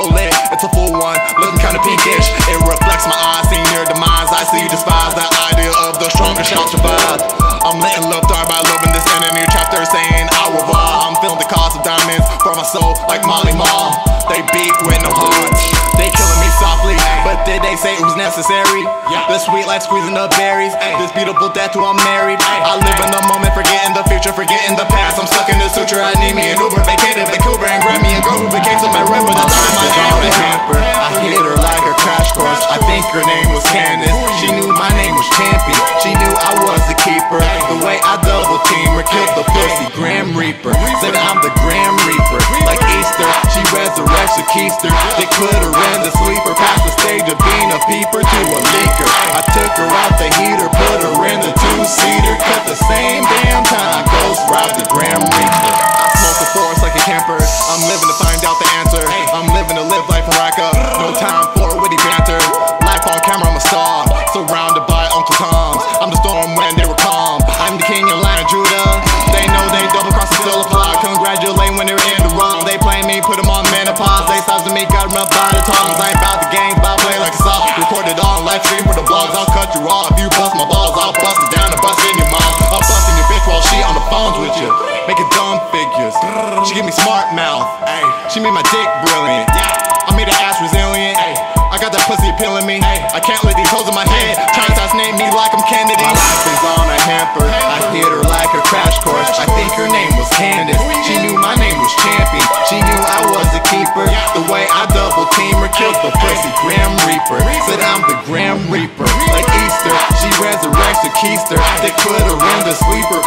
so lit, it's a full one, looking kinda pinkish. It reflects my eyes, seeing your demise. I see you despise that idea of the strongest shall survive. I'm letting love die by loving this enemy chapter, saying I will rise. I'm feeling the cost of diamonds for my soul, like Molly Mall. They beat with no heart. They killing me softly, but did they say it was necessary? The sweet life squeezing the berries. This beautiful death till I'm married. I live in the Reaper. Said I'm the Grim Reaper, like Easter. She resurrects the keister. They put her in the sleeper, past the stage of being a peeper to a leaker. I took her out the heater, put her in the two-seater, cut the same damn time. Ghost ride the Grim Reaper. I smoke the forest like a camper. I'm living to find out the answer. I'm living to live life rack tongues. I ain't about the game, about play like a saw. Recorded on live stream for the blogs. I'll cut you off. If you bust my balls, I'll bust it down and bust in your mom. I'm busting your bitch while she on the phones with you. Making dumb figures. She give me smart mouth. She made my dick brilliant. Yeah. I made her ass resilient. I got that pussy appealing me. I can't let these hoes in my head try to assassinate me like I'm keister. They her in the sleeper,